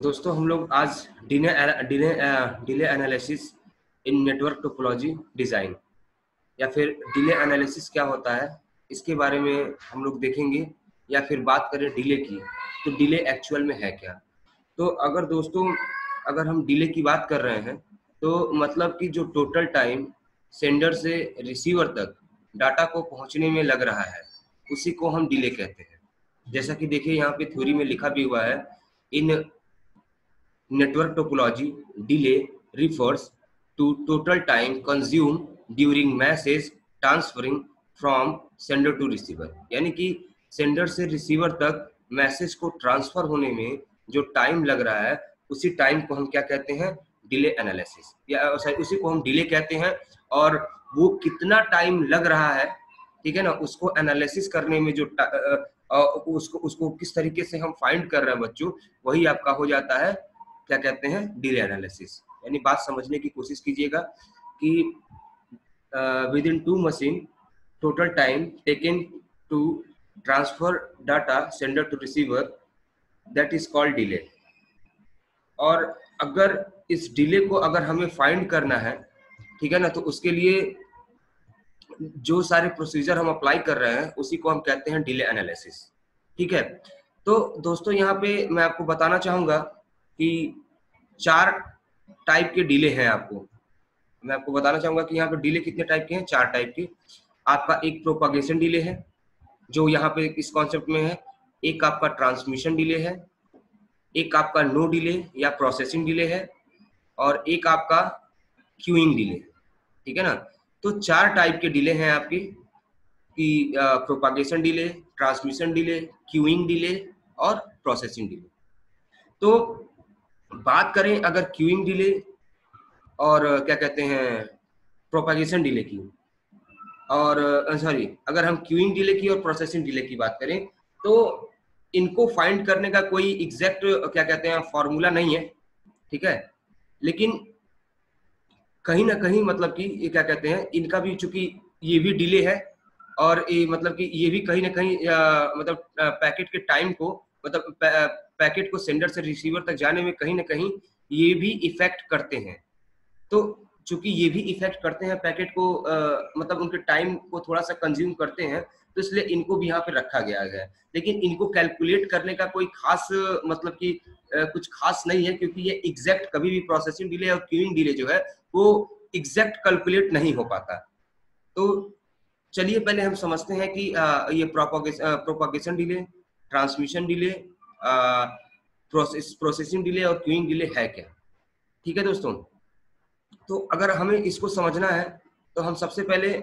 दोस्तों, हम लोग आज delay delay delay analysis in network topology design या फिर डिले एनालिसिस क्या होता है, इसके बारे में हम लोग देखेंगे, या फिर बात करें डिले की तो डिले एक्चुअल में है क्या? तो अगर दोस्तों, अगर हम डिले की बात कर रहे हैं तो मतलब कि जो टोटल टाइम सेंडर से रिसीवर तक डाटा को पहुँचने में लग रहा है, उसी को हम डिले कहते हैं। जैसा कि देखिए, यहाँ पे थ्योरी में लिखा भी हुआ है in network topology delay refers to total time consume during message transferring from sender to receiver यानी कि सेंडर से रिसीवर तक मैसेज को ट्रांसफ़र होने में जो टाइम लग रहा है, उसी टाइम को हम क्या कहते हैं? डिले एनालिसिस या उसी को हम डिले कहते हैं, और वो कितना टाइम लग रहा है, ठीक है ना? उसको एनालिसिस करने में जो उसको उसको किस तरीके से हम फाइंड कर रहे हैं बच्चों, वही आपका हो जाता है क्या कहते हैं डिले एनालिसिस यानी बात समझने की कोशिश कीजिएगा कि within two machine total time taken to transfer data sender to receiver that is called delay और अगर इस डिले को अगर हमें फाइंड करना है, ठीक है ना तो उसके लिए जो सारे प्रोसीजर हम अप्लाई कर रहे हैं, उसी को हम कहते हैं डिले एनालिसिस ठीक है? तो दोस्तों, यहाँ पे मैं आपको बताना चाहूँगा कि चार टाइप के डिले हैं आपको। मैं आपको बताना चाहूँगा कि यहाँ पे डिले कितने टाइप के हैं? चार टाइप के। आपका एक प्रोपागेशन डिले है, जो यहाँ पे इस कॉन्सेप्ट में है। एक आपका ट्रांसमिशन डिले है, एक आपका नो डिले या प्रोसेसिंग डिले है, और एक आपका क्यूइंग डिले। ठीक है ना? तो चार टाइप के डिले हैं आपकी, कि propagation delay transmission delay queuing delay और प्रोसेसिंग डिले। तो बात करें अगर क्यूइंग डिले और क्या कहते हैं प्रोपागेशन डिले की। और सॉरी अगर हम क्यूइंग डिले की और प्रोसेसिंग डिले की बात करें तो इनको फाइंड करने का कोई एग्जैक्ट क्या कहते हैं फॉर्मूला नहीं है, ठीक है? लेकिन कहीं ना कहीं मतलब कि, ये क्या कहते हैं, इनका भी चूँकि ये भी डिले है और ये मतलब कि ये भी कहीं ना कहीं मतलब पैकेट के टाइम को मतलब पैकेट को सेंडर से रिसीवर तक जाने में कहीं ना कहीं ये भी इफ़ेक्ट करते हैं। तो चूँकि ये भी इफ़ेक्ट करते हैं पैकेट को आ, मतलब उनके टाइम को थोड़ा सा कंज्यूम करते हैं तो इसलिए इनको भी यहाँ पे रखा गया है। लेकिन इनको कैलकुलेट करने का कोई खास मतलब कि कुछ खास नहीं है क्योंकि ये एग्जैक्ट कभी भी प्रोसेसिंग डिले और क्यूइंग डिले जो है वो एग्जैक्ट कैलकुलेट नहीं हो पाता। तो चलिए पहले हम समझते हैं कि आ, ये propagation delay transmission delay process processing delay और क्यूइंग डिले है क्या? ठीक है दोस्तों? तो अगर हमें इसको समझना है तो हम सबसे पहले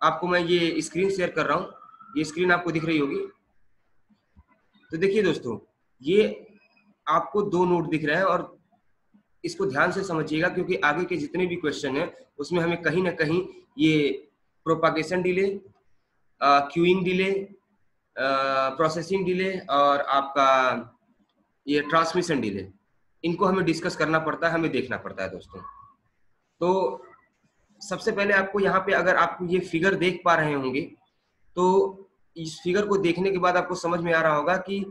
आपको मैं ये स्क्रीन शेयर कर रहा हूँ। ये स्क्रीन आपको दिख रही होगी। तो देखिए दोस्तों, ये आपको दो नोट दिख रहे हैं और इसको ध्यान से समझिएगा क्योंकि आगे के जितने भी क्वेश्चन है, उसमें हमें कहीं ना कहीं ये propagation delay queuing delay processing delay और आपका ये ट्रांसमिशन डिले इनको हमें डिस्कस करना पड़ता है, हमें देखना पड़ता है दोस्तों। तो सबसे पहले आपको यहाँ पे अगर आप ये फिगर देख पा रहे होंगे तो इस फिगर को देखने के बाद आपको समझ में आ रहा होगा कि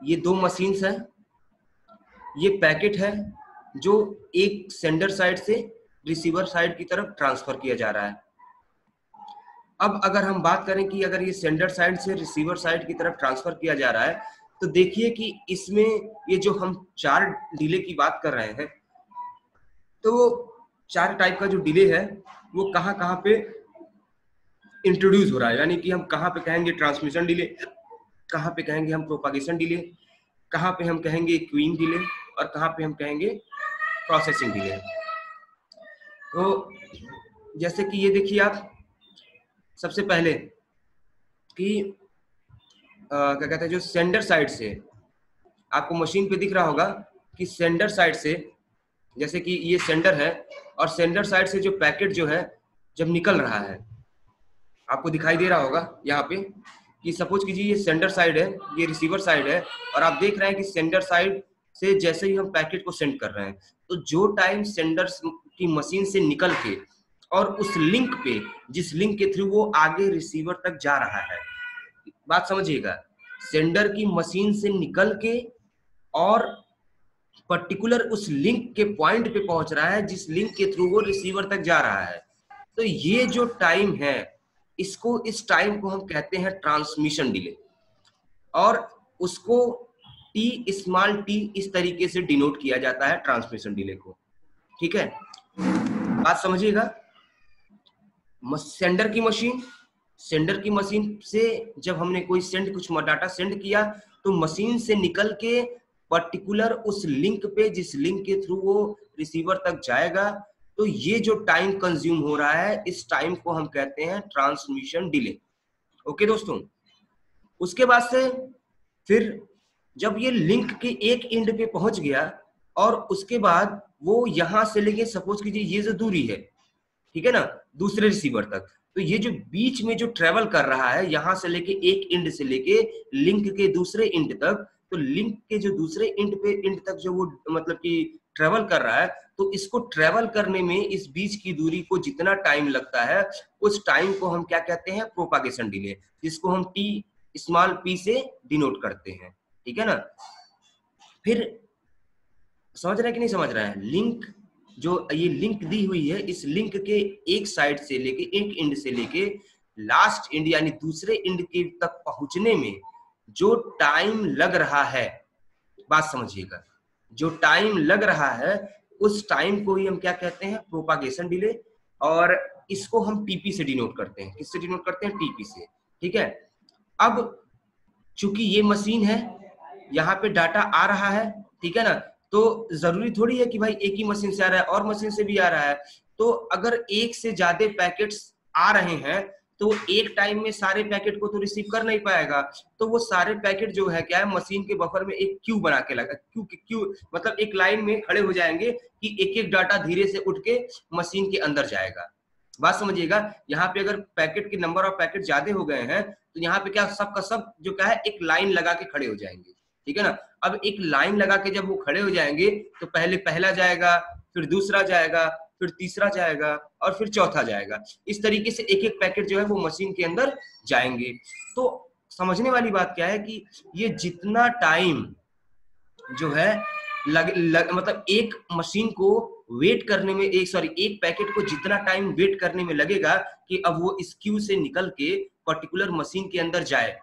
ये दो मशीन्स हैं, ये पैकेट है, जो एक सेंडर साइड से रिसीवर साइड की तरफ़ ट्रांसफ़र किया जा रहा है। अब अगर हम बात करें कि अगर ये सेंडर साइड से रिसीवर साइड की तरफ़ ट्रांसफ़र किया जा रहा है तो देखिए कि इसमें ये जो हम चार डिले की बात कर रहे हैं तो चार टाइप का जो डिले है, वो कहाँ कहाँ पे इंट्रोड्यूस हो रहा है। यानी कि हम कहाँ पे कहेंगे ट्रांसमिशन डिले, कहाँ पे कहेंगे हम प्रोपागेशन डिले, कहाँ पे हम कहेंगे क्वीन डिले, और कहाँ पे हम कहेंगे प्रोसेसिंग डिले। तो जैसे कि ये देखिए आप सबसे पहले कि क्या कहते हैं, जो सेंडर साइड से आपको मशीन पे दिख रहा होगा कि सेंडर साइड से, जैसे कि ये सेंडर है और सेंडर साइड से जो पैकेट जो है, जब निकल रहा है, आपको दिखाई दे रहा होगा यहाँ पे कि सपोज़ कीजिए ये सेंडर साइड है, ये रिसीवर साइड है और आप देख रहे हैं कि सेंडर साइड से जैसे ही हम पैकेट को सेंड कर रहे हैं तो जो टाइम सेंडर की मशीन से निकल के और उस लिंक पे, जिस लिंक के थ्रू वो आगे रिसीवर तक जा रहा है। बात समझिएगा सेंडर की मशीन से निकल के और पर्टिकुलर उस लिंक के पॉइंट पे पहुँच रहा है, जिस लिंक के थ्रू वो रिसीवर तक जा रहा है। तो ये जो टाइम है, इसको, इस टाइम को हम कहते हैं ट्रांसमिशन डिले और उसको टी स्मॉल टी इस तरीके से डिनोट किया जाता है ट्रांसमिशन डिले को। ठीक है? बात समझिएगा? सेंडर की मशीन सेंडर की मशीन से जब हमने कोई सेंड कुछ डाटा सेंड किया तो मशीन से निकल के पर्टिकुलर उस लिंक पे, जिस लिंक के थ्रू वो रिसीवर तक जाएगा तो ये जो टाइम कंज्यूम हो रहा है, इस टाइम को हम कहते हैं ट्रांसमिशन डिले ओके दोस्तों? उसके बाद से फिर जब ये लिंक के एक एंड पे पहुँच गया, और उसके बाद वो यहाँ से लेके सपोज़ कीजिए ये जो दूरी है, ठीक है ना? दूसरे रिसीवर तक। तो ये जो बीच में जो ट्रेवल कर रहा है, यहाँ से लेके एक इंड से लेके लिंक के दूसरे इंड तक तो लिंक के जो दूसरे इंड पे इंड तक जो वो मतलब कि ट्रेवल कर रहा है तो इसको ट्रेवल करने में इस बीच की दूरी को जितना टाइम लगता है, उस टाइम को हम क्या कहते हैं? प्रोपागेशन डिले जिसको हम टी स्मॉल पी से डिनोट करते हैं। ठीक है ना? फिर, समझ रहे कि नहीं समझ रहा है? लिंक जो ये लिंक दी हुई है, इस लिंक के एक साइड से लेके, एक इंड से लेके लास्ट इंड यानी दूसरे इंड के तक पहुँचने में जो टाइम लग रहा है, बात समझिएगा। जो टाइम लग रहा है, उस टाइम को ही हम क्या कहते हैं? प्रोपागेशन डिले और इसको हम टीपी से डिनोट करते हैं। किससे डिनोट करते हैं? टीपी से। ठीक है? अब चूँकि ये मशीन है, यहाँ पे डाटा आ रहा है, ठीक है ना? तो ज़रूरी थोड़ी है कि भाई एक ही मशीन से आ रहा है, और मशीन से भी आ रहा है। तो अगर एक से ज़्यादा पैकेट्स आ रहे हैं तो एक टाइम में सारे पैकेट को तो रिसीव कर नहीं पाएगा। तो वो सारे पैकेट जो है, क्या है मशीन के बफर में एक क्यू बना के लगा क्यू क्यू मतलब एक लाइन में खड़े हो जाएँगे कि एक एक डाटा धीरे से उठ के मशीन के अंदर जाएगा। बात समझिएगा, यहाँ पे अगर पैकेट के नंबर ऑफ़ पैकेट ज़्यादा हो गए हैं तो यहाँ पे क्या सबका सब जो क्या है, एक लाइन लगा के खड़े हो जाएँगे। ठीक है ना? अब एक लाइन लगा के जब वो खड़े हो जाएँगे तो पहले पहला जाएगा फिर दूसरा जाएगा फिर तीसरा जाएगा और फिर चौथा जाएगा। इस तरीके से एक एक पैकेट जो है वो मशीन के अंदर जाएँगे। तो समझने वाली बात क्या है कि ये जितना टाइम जो है लग, लग मतलब एक मशीन को वेट करने में एक सॉरी एक पैकेट को जितना टाइम वेट करने में लगेगा कि अब वो इस क्यू से निकल के पर्टिकुलर मशीन के अंदर जाए।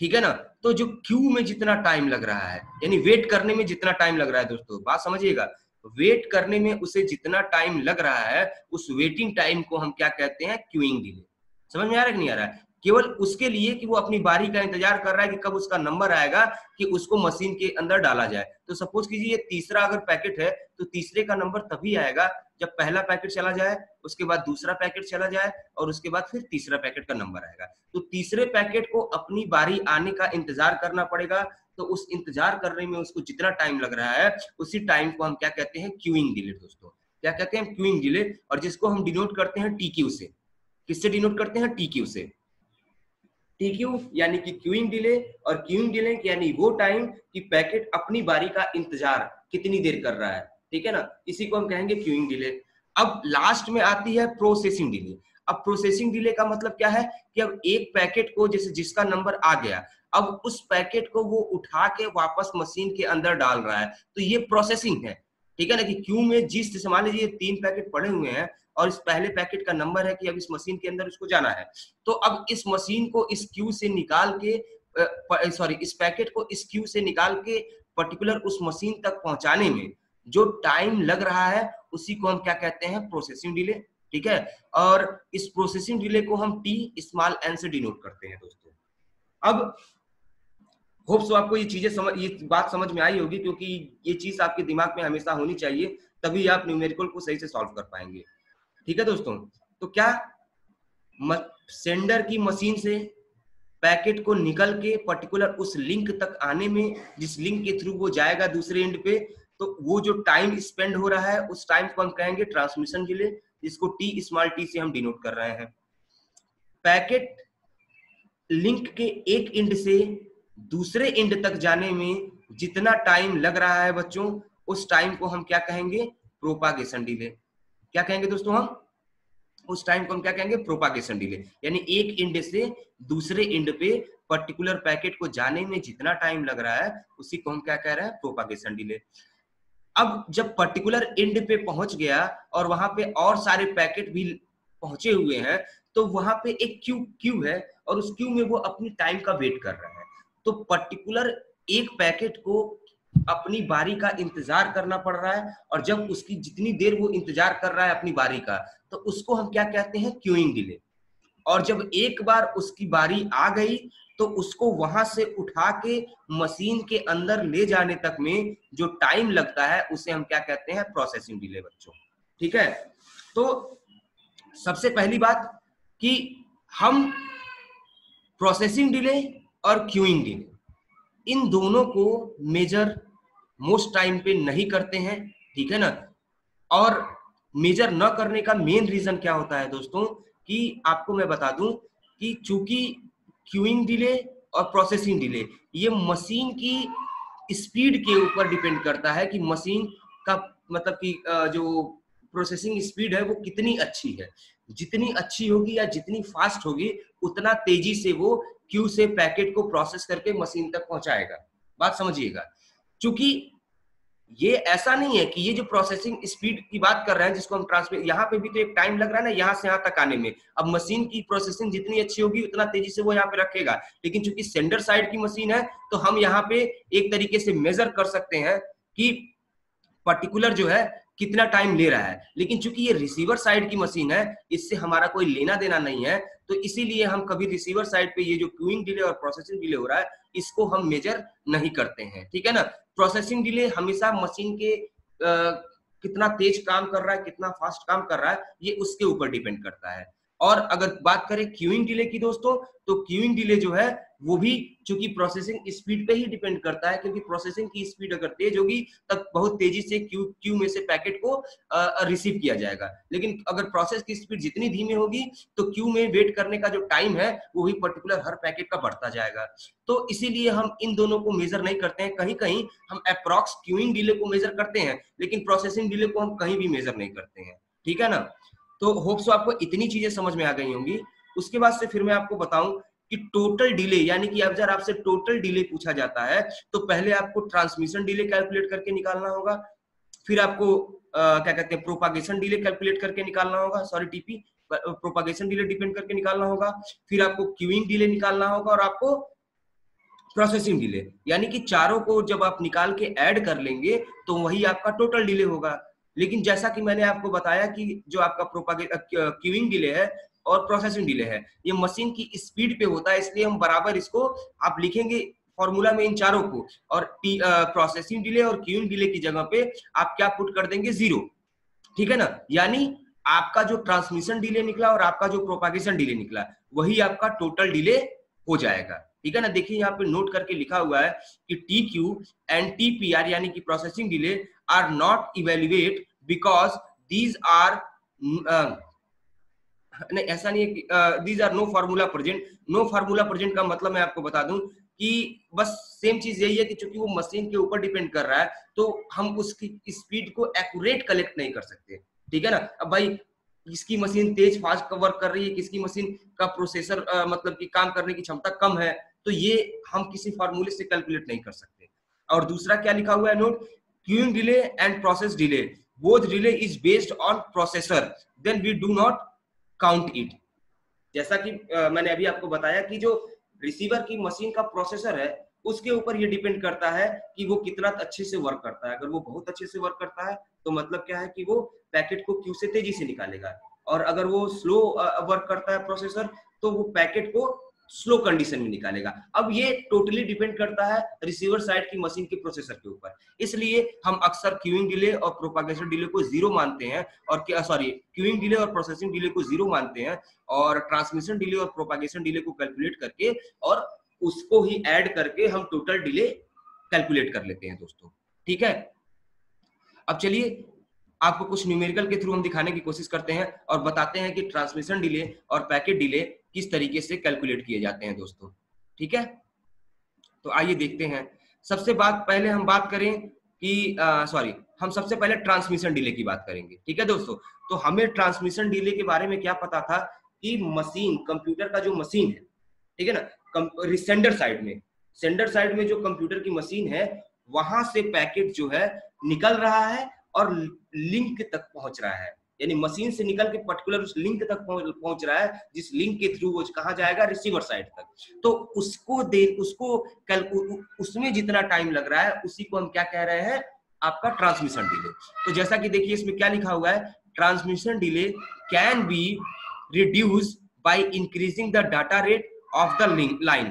ठीक है ना? तो जो क्यू में जितना टाइम लग रहा है, यानी वेट करने में जितना टाइम लग रहा है दोस्तों, बात समझिएगा। वेट करने में उसे जितना टाइम लग रहा है, उस वेटिंग टाइम को हम क्या कहते हैं? क्यूइंग डिले समझ में आ रहा है कि नहीं आ रहा है? केवल उसके लिए कि वो अपनी बारी का इंतज़ार कर रहा है कि कब उसका नंबर आएगा कि उसको मशीन के अंदर डाला जाए। तो सपोज़ कीजिए ये तीसरा अगर पैकेट है तो तीसरे का नंबर तभी आएगा जब पहला पैकेट चला जाए, उसके बाद दूसरा पैकेट चला जाए और उसके बाद फिर तीसरा पैकेट का नंबर आएगा। तो तीसरे पैकेट को अपनी बारी आने का इंतज़ार करना पड़ेगा। तो उस इंतज़ार करने में उसको जितना टाइम लग रहा है, उसी टाइम को हम क्या कहते हैं? क्यूइंग डिले दोस्तों। क्या कहते हैं? क्यूइंग डिले और जिसको हम डिनोट करते हैं टीक्यू से। किससे डिनोट करते हैं? टीक्यू से। टीक्यू यानी कि क्यूइंग डिले और क्यूइंग डिले यानी वो टाइम कि पैकेट अपनी बारी का इंतज़ार कितनी देर कर रहा है। ठीक है ना? इसी को हम कहेंगे क्यूइंग डिले अब लास्ट में आती है प्रोसेसिंग डिले अब प्रोसेसिंग डिले का मतलब क्या है? कि अब एक पैकेट को जैसे जिसका नंबर आ गया, अब उस पैकेट को वो उठा के वापस मशीन के अंदर डाल रहा है। तो ये प्रोसेसिंग है। ठीक है ना कि क्यू में जिस, जैसे मान लीजिए तीन पैकेट पड़े हुए हैं और इस पहले पैकेट का नंबर है कि अब इस मशीन के अंदर उसको जाना है। तो अब इस मशीन को इस क्यू से निकाल के सॉरी, इस पैकेट को इस क्यू से निकाल के पर्टिकुलर उस मशीन तक पहुँचाने में जो टाइम लग रहा है, उसी को हम क्या कहते हैं? प्रोसेसिंग डिले, ठीक है? और इस प्रोसेसिंग डिले को हम टी स्मॉल एन से डिनोट करते हैं दोस्तों। अब होप सो आपको ये चीज़ें समझ, ये बात समझ में आई होगी क्योंकि ये चीज़ आपके दिमाग में हमेशा होनी चाहिए, तभी आप न्यूमेरिकल को सही से सॉल्व कर पाएँगे। ठीक है दोस्तों? तो क्या सेंडर की मशीन से पैकेट को निकल के पर्टिकुलर उस लिंक तक आने में, जिस लिंक के थ्रू वो जाएगा दूसरे एंड पे तो वो जो टाइम स्पेंड हो रहा है, उस टाइम को हम कहेंगे ट्रांसमिशन डिले जिसको टी स्मॉल टी से हम डिनोट कर रहे हैं। पैकेट लिंक के एक इंड से दूसरे इंड तक जाने में जितना टाइम लग रहा है बच्चों, उस टाइम को हम क्या कहेंगे? प्रोपागेशन डिले क्या कहेंगे दोस्तों हम? उस टाइम को हम क्या कहेंगे? प्रोपागेशन डिले यानी एक इंड से दूसरे इंड पे पर्टिकुलर पैकेट को जाने में जितना टाइम लग रहा है, उसी को हम क्या कह रहे हैं? प्रोपागेशन डिले अब जब पर्टिकुलर एंड पे पहुँच गया और वहाँ पे और सारे पैकेट भी पहुँचे हुए हैं तो वहाँ पे एक क्यू क्यू है और उस क्यू में वो अपनी टाइम का वेट कर रहा है। तो पर्टिकुलर एक पैकेट को अपनी बारी का इंतज़ार करना पड़ रहा है और जब उसकी जितनी देर वो इंतज़ार कर रहा है अपनी बारी का तो उसको हम क्या कहते हैं? क्यूइंग डिले और जब एक बार उसकी बारी आ गई तो उसको वहाँ से उठा के मशीन के अंदर ले जाने तक में जो टाइम लगता है, उसे हम क्या कहते हैं? प्रोसेसिंग डिले बच्चों। ठीक है? तो सबसे पहली बात कि हम प्रोसेसिंग डिले और क्यूइंग डिले इन दोनों को मेजर मोस्ट टाइम पे नहीं करते हैं, ठीक है ना? और मेजर न करने का मेन रीजन क्या होता है दोस्तों? कि आपको मैं बता दूँ कि चूँकि क्यूइंग डिले और प्रोसेसिंग डिले, ये मशीन की स्पीड के ऊपर डिपेंड करता है कि मशीन का मतलब कि जो प्रोसेसिंग स्पीड है वो कितनी अच्छी है। जितनी अच्छी होगी या जितनी फास्ट होगी, उतना तेज़ी से वो क्यू से पैकेट को प्रोसेस करके मशीन तक पहुंचाएगा। बात समझिएगा। क्योंकि ये ऐसा नहीं है कि ये जो प्रोसेसिंग स्पीड की बात कर रहे हैं, जिसको हम ट्रांसफ़र यहाँ पे भी तो एक टाइम लग रहा है ना, यहाँ से यहाँ तक आने में। अब मशीन की प्रोसेसिंग जितनी अच्छी होगी, उतना तेज़ी से वो यहाँ पे रखेगा। लेकिन चूँकि सेंडर साइड की मशीन है तो हम यहाँ पे एक तरीके से मेजर कर सकते हैं कि पर्टिकुलर जो है कितना टाइम ले रहा है। लेकिन चूँकि ये रिसीवर साइड की मशीन है इससे हमारा कोई लेना देना नहीं है तो इसीलिए हम कभी रिसीवर साइड पे ये जो क्यूइंग डिले और प्रोसेसिंग डिले हो रहा है इसको हम मेजर नहीं करते हैं। ठीक है ना? प्रोसेसिंग डिले हमेशा मशीन के आ, कितना तेज काम कर रहा है कितना फास्ट काम कर रहा है ये उसके ऊपर डिपेंड करता है। और अगर बात करें क्यूइंग डिले की दोस्तों तो क्यूइंग डिले जो है, वो भी चूँकि प्रोसेसिंग स्पीड पे ही डिपेंड करता है, क्योंकि प्रोसेसिंग की स्पीड अगर तेज होगी, तब बहुत तेज़ी से क्यू क्यू में से पैकेट को रिसीव किया जाएगा। लेकिन अगर प्रोसेस की स्पीड जितनी धीमी होगी तो क्यू में वेट करने का जो टाइम है, वो भी पर्टिकुलर हर पैकेट का बढ़ता जाएगा। तो इसीलिए हम इन दोनों को मेजर नहीं करते हैं। कहीं कहीं हम अप्रॉक्स क्यूइंग डिले को मेजर करते हैं, लेकिन प्रोसेसिंग डिले को हम कहीं भी मेजर नहीं करते हैं। ठीक है ना? तो होप्स आपको इतनी चीज़ें समझ में आ गई होंगी। उसके बाद से फिर मैं आपको बताऊँ कि टोटल डिले यानी कि अगर आपसे टोटल डिले पूछा जाता है तो पहले आपको ट्रांसमिशन डिले कैलकुलेट करके निकालना होगा। फिर आपको आ, क्या कहते हैं प्रोपागेशन डिले कैलकुलेट करके निकालना होगा। Sorry T P propagation delay depend करके निकालना होगा। फिर आपको क्यूइंग डिले निकालना होगा और आपको प्रोसेसिंग डिले यानी कि चारों को जब आप निकाल के ऐड कर लेंगे तो वही आपका टोटल डिले होगा। लेकिन जैसा कि मैंने आपको बताया कि जो आपका प्रोपागे क्यूइंग डिले है और प्रोसेसिंग डिले है, ये मशीन की स्पीड पे होता है, इसलिए हम बराबर इसको, आप लिखेंगे फॉर्मूला में इन चारों को और प्रोसेसिंग डिले और क्यूइंग डिले की जगह पे आप क्या पुट कर देंगे? ज़ीरो ठीक है ना? यानी आपका जो ट्रांसमिशन डिले निकला और आपका जो प्रोपागेशन डिले निकला, वही आपका टोटल डिले हो जाएगा। ठीक है ना? देखिए यहाँ पे नोट करके लिखा हुआ है कि T Q and T P are यानी कि processing delay are not evaluate because these are नहीं ऐसा नहीं है these are no formula present no formula present का मतलब मैं आपको बता दूँ कि बस सेम चीज़ यही है कि चूँकि वो मशीन के ऊपर डिपेंड कर रहा है तो हम उसकी स्पीड को एक्यूरेट कलेक्ट नहीं कर सकते। ठीक है ना? अब भाई किसकी मशीन तेज फास्ट वर्क कर रही है किसकी मशीन का प्रोसेसर आ, मतलब कि काम करने की क्षमता कम है तो ये हम किसी फॉर्मूले से कैलकुलेट नहीं कर सकते। और दूसरा क्या लिखा हुआ है note queuing delay and process delay both delay is based on processor then we do not count it जैसा कि मैंने अभी आपको बताया कि जो रिसीवर की मशीन का प्रोसेसर है, उसके ऊपर ये डिपेंड करता है कि वो कितना अच्छे से वर्क करता है। अगर वो बहुत अच्छे से वर्क करता है तो मतलब क्या है कि वो पैकेट को क्यू से तेज़ी से निकालेगा? और अगर वो स्लो वर्क करता है प्रोसेसर तो वो पैकेट को स्लो कंडीशन में निकालेगा। अब ये टोटली डिपेंड करता है रिसीवर साइड की मशीन के प्रोसेसर के ऊपर। इसलिए हम अक्सर क्यूइंग डिले और प्रोपागेशन डिले को ज़ीरो मानते हैं और सॉरी क्यूइंग डिले और प्रोसेसिंग डिले को ज़ीरो मानते हैं और ट्रांसमिशन डिले और प्रोपागेशन डिले को कैलकुलेट करके और उसको ही ऐड करके हम टोटल डिले कैलकुलेट कर लेते हैं दोस्तों। ठीक है? अब चलिए, आपको कुछ न्यूमेरिकल के थ्रू हम दिखाने की कोशिश करते हैं और बताते हैं कि ट्रांसमिशन डिले और पैकेट डिले किस तरीके से कैलकुलेट किए जाते हैं दोस्तों? ठीक है? तो आइए देखते हैं। सबसे बात, पहले हम बात करें कि सॉरी हम सबसे पहले ट्रांसमिशन डिले की बात करेंगे। ठीक है दोस्तों? तो हमें ट्रांसमिशन डिले के बारे में क्या पता था कि मशीन कंप्यूटर का जो मशीन है, ठीक है ना? सेंडर साइड में सेंडर साइड में जो कंप्यूटर की मशीन है, वहाँ से पैकेट जो है निकल रहा है और लिंक तक पहुँच रहा है। यानी मशीन से निकल के पर्टिकुलर उस लिंक तक पहुँच रहा है, जिस लिंक के थ्रू वो कहा जाएगा? रिसीवर साइड तक। तो उसको दे, उसको कल उसमें जितना टाइम लग रहा है, उसी को हम क्या कह रहे हैं? आपका ट्रांसमिशन डिले तो जैसा कि देखिए, इसमें क्या लिखा हुआ है? Transmission delay can be reduce by increasing the data rate of the line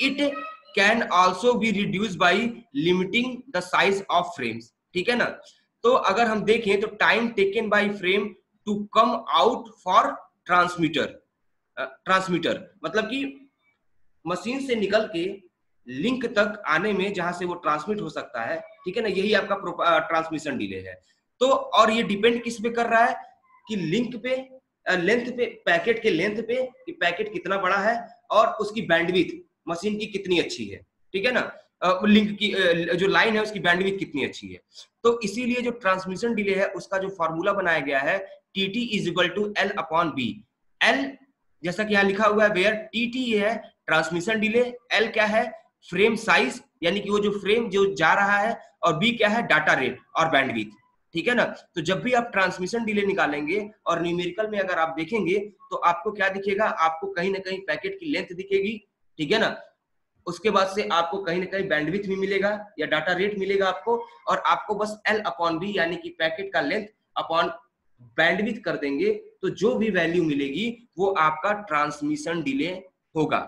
it can also be reduce by limiting the size of frames ठीक है ना? तो अगर हम देखें तो time taken by frame to come out for transmitter transmitter मतलब कि मशीन से निकल के लिंक तक आने में जहाँ से वो ट्रांसमिट हो सकता है, ठीक है ना, यही आपका ट्रांसमिशन डिले है। तो और ये डिपेंड किस पे कर रहा है कि लिंक पे लेंथ पे पैकेट के लेंथ पे कि पैकेट कितना बड़ा है और उसकी बैंडविथ मशीन की कितनी अच्छी है, ठीक है ना? लिंक की जो लाइन है, उसकी बैंडविथ कितनी अच्छी है। तो इसीलिए जो ट्रांसमिशन डिले है, उसका जो फॉर्मूला बनाया गया है T T is equal to L upon B L जैसा कि यहाँ लिखा हुआ है वेयर टी टी है ट्रांसमिशन डिले एल क्या है? फ्रेम साइज़ यानी कि वो जो फ्रेम जो जा रहा है, और बी क्या है? डाटा रेट और बैंडविथ ठीक है ना? तो जब भी आप ट्रांसमिशन डिले निकालेंगे, और न्यूमेरिकल में अगर आप देखेंगे तो आपको क्या दिखेगा? आपको कहीं ना कहीं पैकेट की लेंथ दिखेगी। ठीक है ना? उसके बाद से आपको कहीं ना कहीं बैंडविथ भी मिलेगा या डाटा रेट मिलेगा आपको और आपको बस एल अपॉन बी यानी कि पैकेट का लेंथ अपॉन बैंडविथ कर देंगे तो जो भी वैल्यू मिलेगी, वो आपका ट्रांसमिशन डिले होगा।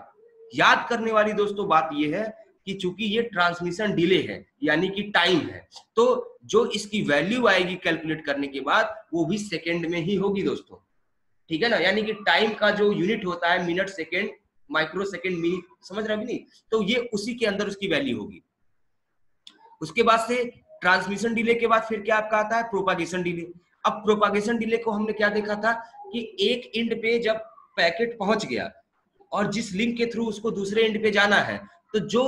याद करने वाली दोस्तों बात यह है कि चूँकि ये ट्रांसमिशन डिले है, यानी कि टाइम है तो जो इसकी वैल्यू आएगी कैलकुलेट करने के बाद, वो भी सेकेंड में ही होगी दोस्तों। ठीक है ना? यानी कि टाइम का जो यूनिट होता है minute second microsecond minute समझ रहे नहीं? तो ये उसी के अंदर उसकी वैल्यू होगी। उसके बाद से ट्रांसमिशन डिले के बाद फिर क्या आपका आता है? प्रोपागेशन डिले अब प्रोपागेशन डिले को हमने क्या देखा था कि एक इंड पे जब पैकेट पहुँच गया और जिस लिंक के थ्रू उसको दूसरे एंड पे जाना है तो जो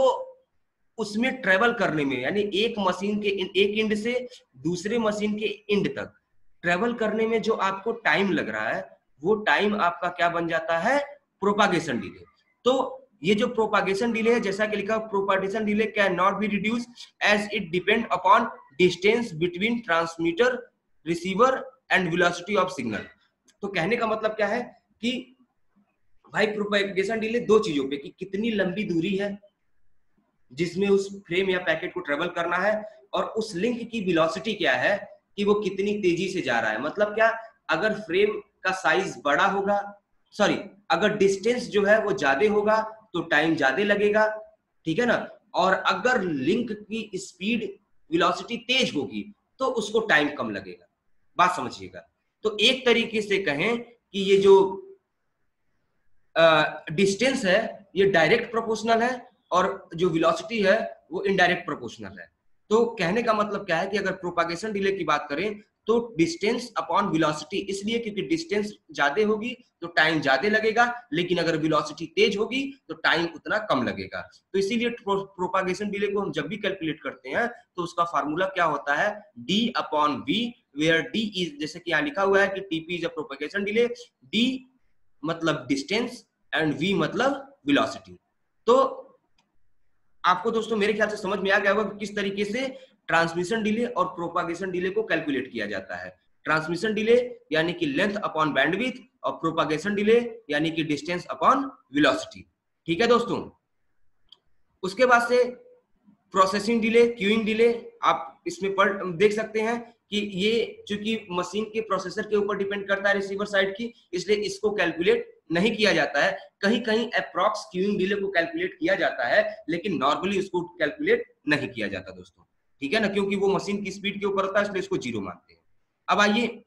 उसमें ट्रेवल करने में, यानी एक मशीन के एक इंड से दूसरे मशीन के एंड तक ट्रेवल करने में जो आपको टाइम लग रहा है, वो टाइम आपका क्या बन जाता है? प्रोपागेशन डिले तो ये जो प्रोपागेशन डिले है, जैसा कि लिखा propagation delay can not be reduce as it depend upon distance between transmitter receiver and velocity of signal तो कहने का मतलब क्या है कि भाई प्रोपागेशन डिले दो चीज़ों पे, कि कितनी लंबी दूरी है, जिसमें उस फ्रेम या पैकेट को ट्रेवल करना है और उस लिंक की वेलोसिटी क्या है, कि वो कितनी तेज़ी से जा रहा है। मतलब क्या, अगर फ्रेम का साइज़ बड़ा होगा सॉरी अगर डिस्टेंस जो है वो ज़्यादा होगा तो टाइम ज़्यादा लगेगा, ठीक है ना? और अगर लिंक की स्पीड वेलोसिटी तेज होगी तो उसको टाइम कम लगेगा। बात समझिएगा। तो एक तरीके से कहें कि ये जो डिस्टेंस है, ये डायरेक्ट प्रोपोर्शनल है, और जो वेलोसिटी है, वो इनडायरेक्ट प्रोपोर्शनल है। तो कहने का मतलब क्या है कि अगर प्रोपागेशन डिले की बात करें तो डिस्टेंस अपॉन वेलोसिटी इसलिए क्योंकि डिस्टेंस ज़्यादा होगी तो टाइम ज़्यादा लगेगा, लेकिन अगर वेलोसिटी तेज होगी तो टाइम उतना कम लगेगा। तो इसीलिए प्रोपागेशन डिले को हम जब भी कैलकुलेट करते हैं तो उसका फार्मूला क्या होता है? D upon V where D is जैसे कि यहाँ लिखा हुआ है कि TP is a propagation delay D मतलब डिस्टेंस एंड वी मतलब वेलोसिटी तो आपको दोस्तों, मेरे ख्याल से समझ में आ गया होगा किस तरीके से ट्रांसमिशन डिले और प्रोपागेशन डिले को कैलकुलेट किया जाता है। ट्रांसमिशन डिले यानी कि लेंथ अपॉन बैंडविथ और प्रोपागेशन डिले यानी कि डिस्टेंस अपॉन वेलोसिटी। ठीक है दोस्तों? उसके बाद से प्रोसेसिंग डिले, क्यूइंग डिले, आप इसमें पढ़, देख सकते हैं कि ये चूँकि मशीन के प्रोसेसर के ऊपर डिपेंड करता है रिसीवर साइड की, इसलिए इसको कैलकुलेट नहीं किया जाता है। कहीं कहीं अप्रॉक्स क्यूइंग डिले को कैलकुलेट किया जाता है, लेकिन नॉर्मली उसको कैलकुलेट नहीं किया जाता दोस्तों। ठीक है ना? क्योंकि वो मशीन की स्पीड के ऊपर होता है, इसलिए इसको ज़ीरो मानते हैं। अब आइए,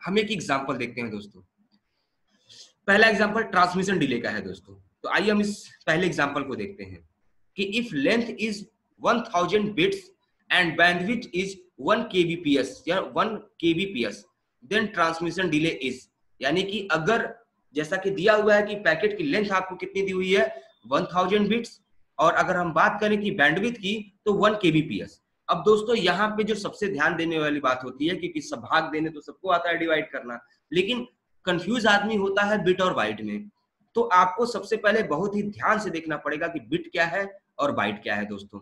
हम एक एग्ज़ाम्पल देखते हैं दोस्तों। पहला एग्ज़ाम्पल ट्रांसमिशन डिले का है दोस्तों। तो आइए हम इस पहले एग्ज़ाम्पल को देखते हैं कि if length is 1000 bits and bandwidth is 1 kbps, या 1 kbps then transmission delay is यानी कि अगर जैसा कि दिया हुआ है कि पैकेट की लेंथ आपको कितनी दी हुई है? 1000 बिट्स और अगर हम बात करें कि बैंडविथ की तो 1 kbps अब दोस्तों, यहाँ पे जो सबसे ध्यान देने वाली बात होती है क्योंकि सब भाग देने तो सबको आता है डिवाइड करना। लेकिन कंफ्यूज आदमी होता है बिट और बाइट में। तो आपको सबसे पहले बहुत ही ध्यान से देखना पड़ेगा कि बिट क्या है और बाइट क्या है दोस्तों।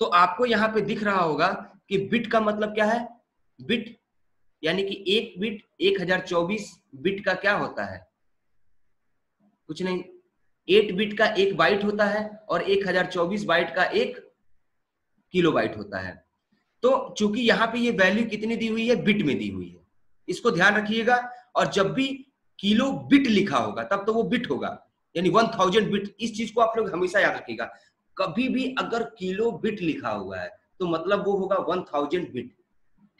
तो आपको यहाँ पे दिख रहा होगा कि बिट का मतलब क्या है? बिट यानी कि एक बिट एक हज़ार चौबीस बिट का क्या होता है? कुछ नहीं। एट बिट का एक बाइट होता है और एक हज़ार चौबीस बाइट का एक किलो बाइट होता है। तो चूँकि यहाँ पे ये वैल्यू कितनी दी हुई है? बिट में दी हुई है। इसको ध्यान रखिएगा और जब भी किलो बिट लिखा होगा, तब तो वो बिट होगा। यानी वन थाउज़ेंड बिट इस चीज़ को आप लोग हमेशा याद रखिएगा। कभी भी अगर किलो बिट लिखा हुआ है तो मतलब वो होगा वन थाउज़ेंड बिट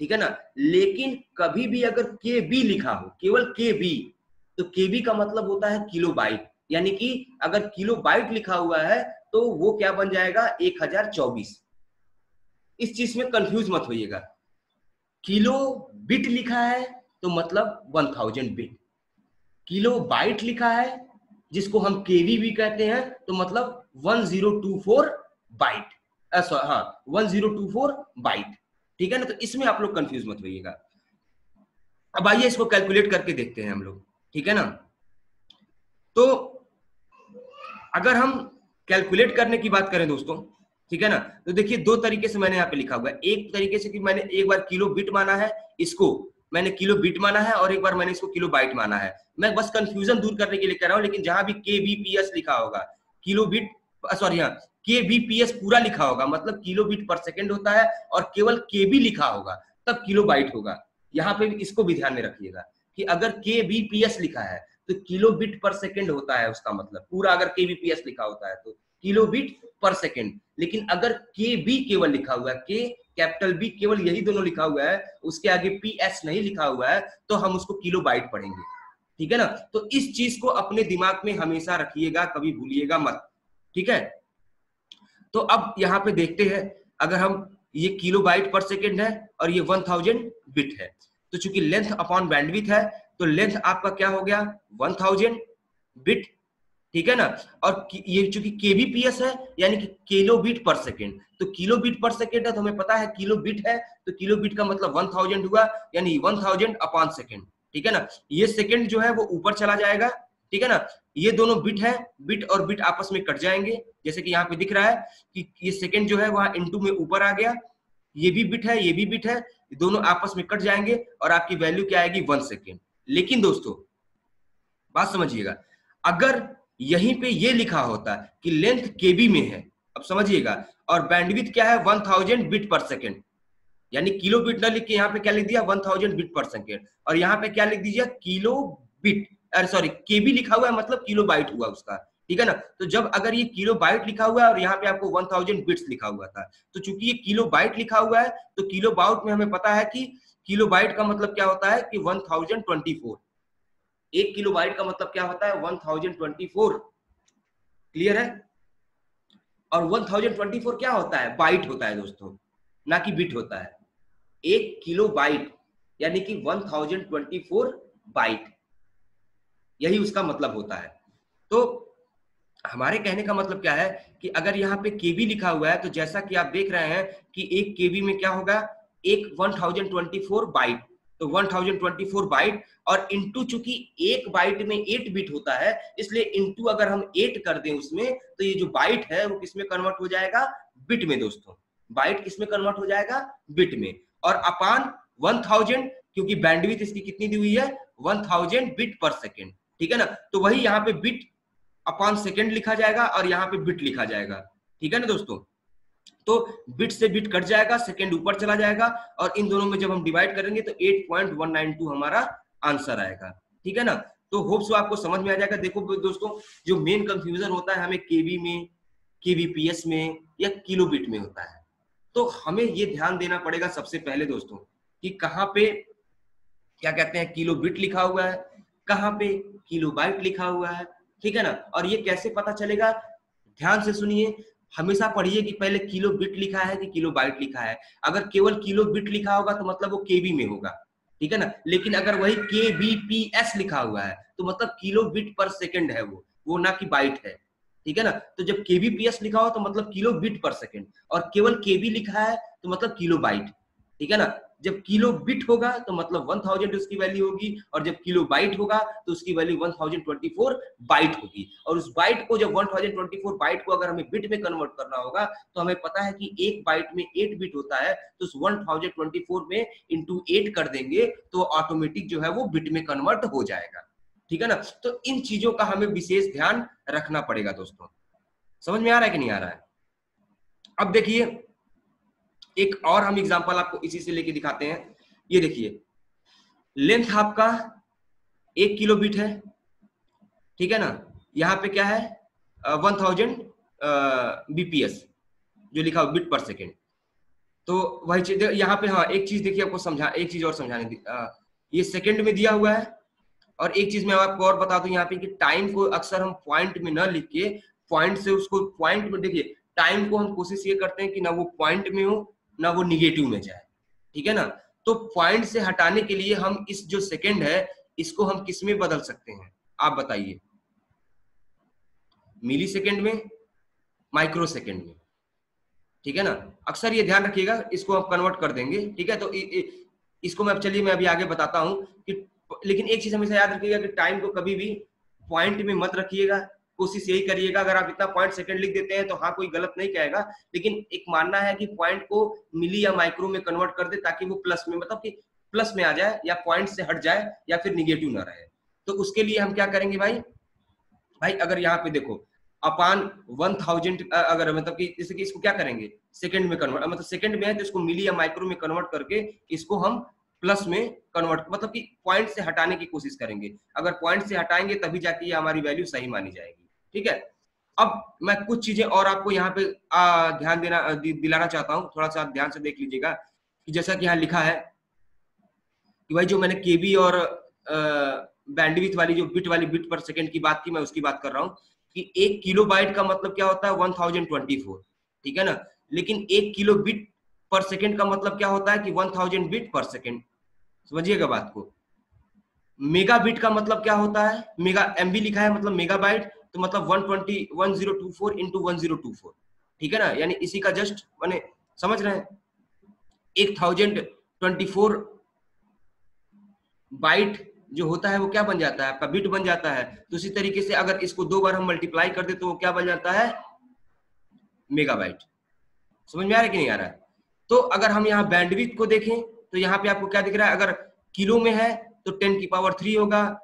ठीक है ना? लेकिन कभी भी अगर के बी लिखा हो, केवल के बी तो के बी का मतलब होता है किलो बाइट यानी कि अगर किलो बाइट लिखा हुआ है तो वो क्या बन जाएगा? एक हज़ार चौबीस। इस चीज़ में कंफ्यूज मत होइएगा। किलो बिट लिखा है तो मतलब one thousand bit kilobyte लिखा है, जिसको हम केवी भी कहते हैं तो मतलब one zero two four byte हाँ one zero two four byte ठीक है ना? तो इसमें आप लोग कंफ्यूज मत होइएगा। अब आइए इसको कैलकुलेट करके देखते हैं हम लोग। ठीक है ना? तो अगर हम कैलकुलेट करने की बात करें दोस्तों ठीक है ना? तो देखिए, दो तरीके से मैंने यहाँ पे लिखा हुआ एक तरीके से कि मैंने एक बार किलो बिट माना है इसको, मैंने किलो बिट माना है और एक बार मैंने इसको किलो बाइट माना है। मैं बस कंफ्यूजन दूर करने के लिए कह रहा हूँ, लेकिन जहाँ भी के बी पी एस लिखा होगा, किलो बिट सॉरी हाँ के बी पी एस पूरा लिखा होगा मतलब किलो बिट पर सेकेंड होता है और केवल के बी लिखा होगा, तब किलो बाइट होगा। यहाँ पे इसको भी ध्यान में रखिएगा कि अगर के बी पी एस लिखा है तो किलो बिट पर सेकेंड होता है उसका मतलब। पूरा अगर के बी पी एस लिखा होता है तो किलो बिट पर सेकेंड। लेकिन अगर के बी केवल लिखा हुआ है के कैपिटल बी केवल यही दोनों लिखा हुआ है, उसके आगे पी एस नहीं लिखा हुआ है तो हम उसको किलो बाइट पढ़ेंगे। ठीक है ना? तो इस चीज़ को अपने दिमाग में हमेशा रखिएगा, कभी भूलिएगा मत। ठीक है? तो अब यहाँ पे देखते हैं, अगर हम ये किलो बाइट पर सेकेंड है और ये वन थाउज़ेंड बिट है तो चूँकि लेंथ अपॉन बैंडविथ है तो लेंथ आपका क्या हो गया? वन थाउज़ेंड बिट ठीक है ना? और ये चूँकि केबीपीएस है, यानी कि किलो बीट पर सेकेंड तो किलो बीट पर सेकेंड है तो हमें पता है किलो बीट है तो किलो बीट का मतलब वन थाउज़ेंड हुआ, यानी वन थाउज़ेंड अपॉन सेकेंड ठीक है ना? ये सेकेंड जो है, वो ऊपर चला जाएगा, ठीक है ना? ये दोनों बिट है बिट और बिट आपस में कट जाएँगे। जैसे कि यहाँ पे दिख रहा है कि ये सेकेंड जो है, वहाँ इंटू में ऊपर आ गया। ये भी बिट है, ये भी बिट है, दोनों आपस में कट जाएँगे और आपकी वैल्यू क्या आएगी? वन सेकेंड लेकिन दोस्तों, बात समझिएगा। अगर यहीं पे ये लिखा होता है कि लेंथ केबी में है। अब समझिएगा, और बैंडविथ क्या है? One thousand bit per second यानी किलो बिट ना लिख के यहाँ पे क्या लिख दिया? One thousand bit per second और यहाँ पे क्या लिख दीजिए? किलो बिट अरे सॉरी केबी लिखा हुआ है मतलब किलो बाइट हुआ उसका। ठीक है ना? तो जब अगर ये किलो बाइट लिखा हुआ है और यहाँ पे आपको वन थाउज़ेंड बिट्स लिखा हुआ था तो चूँकि ये किलो बाइट लिखा हुआ है तो किलो बाउट में हमें पता है कि किलो बाइट का मतलब क्या होता है? कि वन थाउज़ेंड ट्वेंटी फोर एक किलो बाइट का मतलब क्या होता है? One thousand twenty four clear है? और वन थाउज़ेंड ट्वेंटी फोर क्या होता है? बाइट होता है दोस्तों, ना कि बिट होता है। एक किलो बाइट यानी कि one thousand twenty four byte यही उसका मतलब होता है। तो हमारे कहने का मतलब क्या है कि अगर यहाँ पे केबी लिखा हुआ है तो जैसा कि आप देख रहे हैं कि एक केबी में क्या होगा? एक one thousand twenty four byte 1024 byte और इंटू चूँकि एक बाइट में एट बिट होता है, इसलिए इंटू अगर हम एट कर दें उसमें तो ये जो बाइट है, वो किसमें कन्वर्ट हो जाएगा? बिट में दोस्तों। बाइट किसमें कन्वर्ट हो जाएगा? बिट में। और अपान 1000 क्योंकि बैंडविथ इसकी कितनी दी हुई है? 1000 बिट पर सेकेंड ठीक है ना? तो वही यहाँ पे बिट अपॉन सेकेंड लिखा जाएगा और यहाँ पे बिट लिखा जाएगा। ठीक है ना दोस्तों? तो बिट से बिट कट जाएगा सेकेंड ऊपर चला जाएगा और इन दोनों में जब हम डिवाइड करेंगे तो 8.192 हमारा आंसर आएगा। ठीक है ना? तो होप सो आपको समझ में आ जाएगा। देखो दोस्तों, जो मेन कंफ्यूजन होता है हमें केवी में केवीपीएस में या किलो बिट में होता है। तो हमें ये ध्यान देना पड़ेगा सबसे पहले दोस्तों कि कहाँ पे क्या कहते हैं किलो बिट लिखा हुआ है, कहाँ पे किलो बाइट लिखा हुआ है, ठीक है ना? और ये कैसे पता चलेगा? ध्यान से सुनिए। हमेशा पढ़िए कि पहले किलो बिट लिखा है कि किलो बाइट लिखा है। अगर केवल किलो बिट लिखा होगा तो मतलब वो केबी में होगा। ठीक है ना? लेकिन अगर वही के बी पी एस लिखा हुआ है तो मतलब किलो बिट पर सेकेंड है वो वो ना कि बाइट है। ठीक है ना? तो जब के बी पी एस लिखा हो तो मतलब किलो बिट पर सेकेंड, और केवल के बी लिखा है तो मतलब किलो बाइट। ठीक है ना? जब किलो बिट होगा तो मतलब 1000 उसकी वैल्यू होगी, और जब किलो बाइट होगा तो उसकी वैल्यू 1024 बाइट होगी। और उस बाइट को जब 1024 बाइट को अगर हमें बिट में कन्वर्ट करना होगा तो हमें पता है कि एक बाइट में 8 बिट होता है तो उस 1024 में इंटू एट कर देंगे तो ऑटोमेटिक जो है वो बिट में कन्वर्ट हो जाएगा। ठीक है ना? तो इन चीज़ों का हमें विशेष ध्यान रखना पड़ेगा दोस्तों। समझ में आ रहा है कि नहीं आ रहा है? अब देखिए एक और हम एग्जांपल आपको इसी से लेके दिखाते हैं। ये देखिए लेंथ आपका एक किलो बिट है ठीक है ना? यहाँ पे क्या है? वन थाउज़ेंड बीपीएस जो लिखा हुआ बिट पर सेकेंड तो वही चीज़ यहाँ पे हाँ एक चीज़ देखिए आपको समझा एक चीज़ और समझाने दी आ, ये सेकंड में दिया हुआ है और एक चीज़ मैं आपको और बता दूँ यहाँ पे कि टाइम को अक्सर हम पॉइंट में न लिख के पॉइंट से उसको पॉइंट में देखिए टाइम को हम कोशिश ये करते हैं कि ना वो पॉइंट में हो ना वो निगेटिव में जाए ठीक है ना? तो पॉइंट से हटाने के लिए हम इस जो सेकंड है इसको हम किसमें बदल सकते हैं? आप बताइए। मिली सेकेंड में माइक्रो सेकेंड में ठीक है ना? अक्सर ये ध्यान रखिएगा इसको हम कन्वर्ट कर देंगे ठीक है? तो इ, इ, इसको मैं चलिए मैं अभी आगे बताता हूँ कि लेकिन एक चीज़ हमेशा याद रखिएगा कि टाइम को कभी भी पॉइंट में मत रखिएगा कोशिश यही करिएगा, अगर आप इतना पॉइंट सेकंड लिख देते हैं तो हाँ कोई गलत नहीं कहेगा, लेकिन एक मानना है कि पॉइंट को मिली या माइक्रो में कन्वर्ट कर दे ताकि वो प्लस में मतलब कि प्लस में आ जाए या पॉइंट से हट जाए या फिर निगेटिव ना रहे। तो उसके लिए हम क्या करेंगे भाई? भाई, अगर यहाँ पे देखो, अपान वन थाउज़ेंड अगर मतलब कि जैसे कि इसको क्या करेंगे? सेकंड में कन्वर्ट मतलब सेकंड में है तो इसको मिली या माइक्रो में कन्वर्ट करके इसको हम प्लस में कन्वर्ट मतलब कि पॉइंट से हटाने की कोशिश करेंगे। अगर पॉइंट से हटाएँगे तभी जाके ये हमारी वैल्यू सही मानी जाएगी। ठीक है? अब मैं कुछ चीज़ें और आपको यहाँ पे ध्यान देना दिलाना चाहता हूँ। थोड़ा सा ध्यान से देख लीजिएगा कि जैसा कि यहाँ लिखा है कि भाई जो मैंने केबी और बैंडविथ वाली, जो बिट वाली, बिट पर सेकंड की बात की, मैं उसकी बात कर रहा हूँ कि एक किलो बाइट का मतलब क्या होता है? वन थाउज़ेंड ट्वेंटी फोर, ठीक है ना? लेकिन एक किलो बिट पर सेकेंड का मतलब क्या होता है कि one thousand bit per second? समझिएगा बात को। मेगा बिट का मतलब क्या होता है? मेगा, एमबी लिखा है मतलब मेगा बाइट तो मतलब 120 1024 इंटू वन ठीक है ना? यानी इसी का जस्ट मैंने समझ रहे हैं? एक थाउज़ेंड ट्वेंटी फोर बाइट जो होता है वो क्या बन जाता है? आपका बिट बन जाता है। तो उसी तरीके से अगर इसको दो बार हम मल्टीप्लाई कर दे तो वो क्या बन जाता है? मेगाबाइट समझ में आ रहा है कि नहीं आ रहा है? तो अगर हम यहाँ बैंडविथ को देखें तो यहाँ पे आपको क्या दिख रहा है? अगर किलो में है तो टेन की पावर थ्री होगा।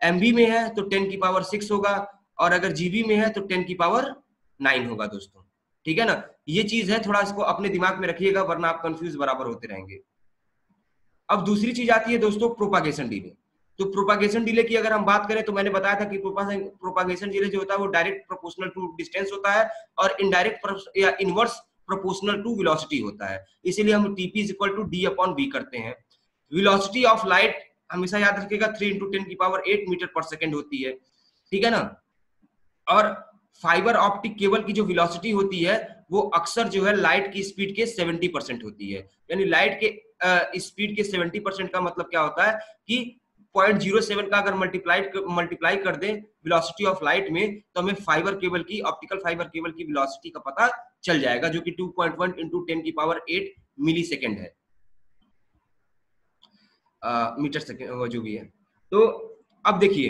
एमबी में है तो टेन की पावर सिक्स होगा। और अगर जीबी में है तो टेन की पावर नाइन होगा दोस्तों। ठीक है ना? ये चीज़ है, थोड़ा इसको अपने दिमाग में रखिएगा, वरना आप कंफ्यूज बराबर होते रहेंगे। अब दूसरी चीज़ आती है दोस्तों प्रोपागेशन डिले तो प्रोपागेशन डिले की अगर हम बात करें तो मैंने बताया था कि प्रोपागेशन डिले जो होता है, वो डायरेक्ट प्रोपोर्शनल टू डिस्टेंस होता है और इनडायरेक्ट या इनवर्स प्रोपोर्शनल टू वेलोसिटी होता है। इसीलिए हम TP equal to D upon V करते हैं। वेलोसिटी ऑफ़ लाइट हमेशा याद रखिएगा थ्री इंटू टेन की power eight metre per second होती है। ठीक है ना? और फाइबर ऑप्टिक केबल की जो वेलोसिटी होती है, वो अक्सर जो है लाइट की स्पीड के 70 परसेंट होती है। यानी लाइट के स्पीड के 70 परसेंट का मतलब क्या होता है कि पॉइंट ज़ीरो सेवन का अगर मल्टीप्लाई मल्टीप्लाई कर दे वेलोसिटी ऑफ़ लाइट में तो हमें फाइबर केबल की ऑप्टिकल फाइबर केबल की वेलोसिटी का पता चल जाएगा, जो कि 2.1 पॉइंट इंटू की पावर एट मिली सेकेंड है मीटर सेकेंड जो भी है। तो अब देखिए,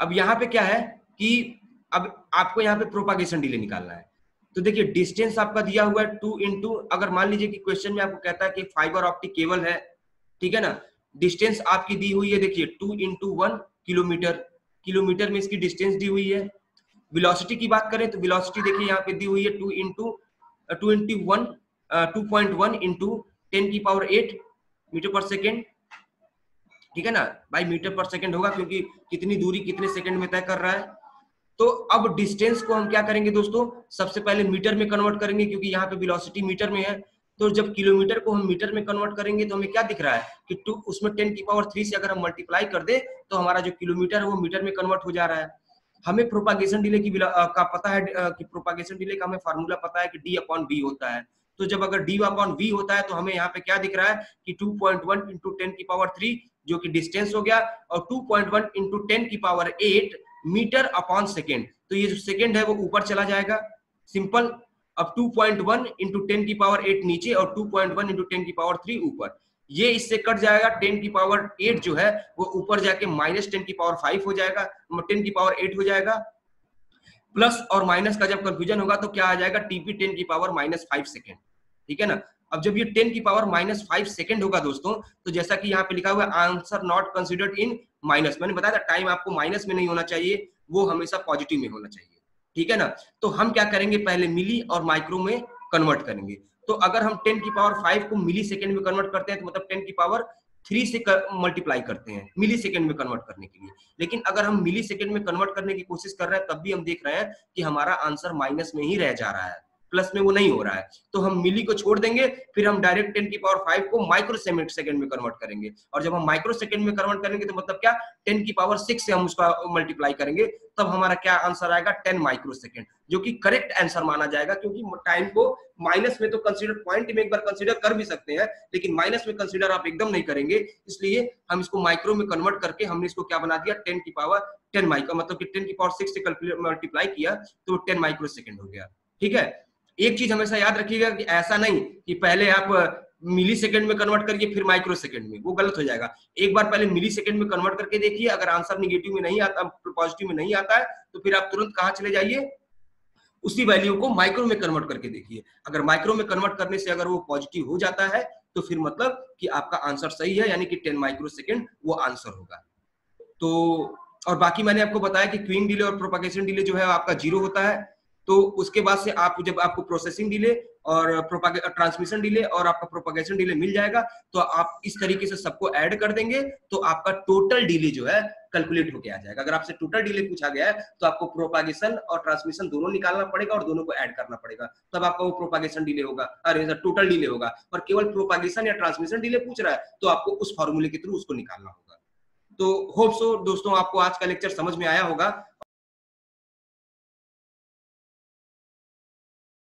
अब यहाँ पे क्या है कि अब आपको यहाँ पे प्रोपागेशन डिले निकालना है। तो देखिए डिस्टेंस आपका दिया हुआ है टू इंटू अगर मान लीजिए कि क्वेश्चन में आपको कहता है कि फाइबर ऑप्टिक केबल है, ठीक है ना? डिस्टेंस आपकी दी हुई है, देखिए two into one kilometre kilometre में इसकी डिस्टेंस दी हुई है। वेलोसिटी की बात करें तो वेलोसिटी देखिए यहाँ पे दी हुई है two into two into one two point one into ten की power eight metre per second ठीक है ना? भाई मीटर पर सेकेंड होगा, क्योंकि कितनी दूरी कितने सेकेंड में तय कर रहा है। तो अब डिस्टेंस को हम क्या करेंगे दोस्तों? सबसे पहले मीटर में कन्वर्ट करेंगे, क्योंकि यहाँ पे वेलोसिटी मीटर में है। तो जब किलोमीटर को हम मीटर में कन्वर्ट करेंगे तो हमें क्या दिख रहा है? कि टू उसमें टेन की पावर थ्री से अगर हम मल्टीप्लाई कर दे तो हमारा जो किलोमीटर है, वो मीटर में कन्वर्ट हो जा रहा है। हमें प्रोपागेशन डिले की का पता है कि प्रोपागेशन डिले का हमें फार्मूला पता है कि डी अपॉन बी होता है। तो जब अगर डी अपॉन वी होता है तो हमें यहाँ पे क्या दिख रहा है कि 2.1 पॉइंट वन इंटू टेन की पावर थ्री जो कि डिस्टेंस हो गया, और 2.1 पॉइंट वन इंटू टेन की power eight metre upon second. तो ये जो सेकेंड है, वो ऊपर चला जाएगा। सिंपल, अब 2.1 पॉइंट वन इंटू टेन की पावर एट नीचे और 2.1 पॉइंट वन इंटू की पावर थ्री ऊपर। ये इससे कट जाएगा टेन की पावर एट जो है, वो ऊपर जाके माइनस टेन की पावर फाइव हो जाएगा टेन की पावर एट हो जाएगा। प्लस और माइनस का जब कंफ्यूजन होगा तो क्या आ जाएगा टीपी टेन की पावर माइनस फाइव सेकेंड ठीक है ना? अब जब ये टेन की पावर माइनस फाइव सेकेंड होगा दोस्तों तो जैसा कि यहाँ पे लिखा हुआ answer not considered in minus मैंने बताया था टाइम आपको माइनस में नहीं होना चाहिए वो हमेशा पॉजिटिव में होना चाहिए। ठीक है ना? तो हम क्या करेंगे? पहले मिली और माइक्रो में कन्वर्ट करेंगे। तो अगर हम टेन की पावर फाइव को मिली सेकेंड में कन्वर्ट करते हैं तो मतलब टेन की पावर थ्री से मल्टीप्लाई कर, करते हैं मिली सेकेंड में कन्वर्ट करने के लिए। लेकिन अगर हम मिली सेकेंड में कन्वर्ट करने की कोशिश कर रहे हैं तब भी हम देख रहे हैं कि हमारा आंसर माइनस में ही रह जा रहा है। प्लस में वो नहीं हो रहा है। तो हम मिली को छोड़ देंगे, फिर हम डायरेक्ट टेन की पावर फाइव को माइक्रो सेकेंड में कन्वर्ट करेंगे। और जब हम माइक्रो सेकेंड में कन्वर्ट करेंगे तो मतलब क्या? टेन की पावर सिक्स से हम उसका मल्टीप्लाई करेंगे, तब हमारा क्या आंसर आएगा? Ten microsecond. जो कि करेक्ट आंसर माना जाएगा, क्योंकि टाइम को माइनस में तो कंसिडर पॉइंट में एक बार कंसिडर कर भी सकते हैं, लेकिन माइनस में कंसिडर आप एकदम नहीं करेंगे। इसलिए हम इसको माइक्रो में कन्वर्ट करके हमने इसको क्या बना दिया? टेन की पावर टेन माइक्रो मतलब कि टेन की पावर सिक्स से मल्टीप्लाई किया तो टेन माइक्रो सेकेंड हो गया। ठीक है? एक चीज़ हमेशा याद रखिएगा कि ऐसा नहीं कि पहले आप मिली सेकेंड में कन्वर्ट करिए, फिर माइक्रो सेकेंड में। वो गलत हो जाएगा। एक बार पहले मिली सेकेंड में कन्वर्ट करके देखिए, अगर आंसर निगेटिव में नहीं आता पॉजिटिव में नहीं आता है तो फिर आप तुरंत कहा चले जाइए? उसी वैल्यू को माइक्रो में कन्वर्ट करके देखिए। अगर माइक्रो में कन्वर्ट करने से अगर वो पॉजिटिव हो जाता है तो फिर मतलब कि आपका आंसर सही है, यानी कि टेन माइक्रो सेकेंड वो आंसर होगा। तो और बाकी मैंने आपको बताया कि क्वीन डिले और प्रोपागेशन डिले जो है, आपका ज़ीरो होता है। तो उसके बाद से आप जब आपको प्रोसेसिंग डिले और ट्रांसमिशन डिले और आपका प्रोपागेशन डिले मिल जाएगा तो आप इस तरीके से सबको ऐड कर देंगे तो आपका टोटल डिले जो है कैलकुलेट होके आ जाएगा। अगर आपसे टोटल डिले पूछा गया है तो आपको प्रोपागेशन और ट्रांसमिशन दोनों निकालना पड़ेगा और दोनों को ऐड करना पड़ेगा। तब आपका वो प्रोपागेशन डिले होगा। अरे टोटल डिले होगा। और केवल प्रोपागेशन या ट्रांसमिशन डिले पूछ रहा है तो आपको उस फॉर्मूले के थ्रू उसको निकालना होगा। तो होप सो दोस्तों, आपको आज का लेक्चर समझ में आया होगा।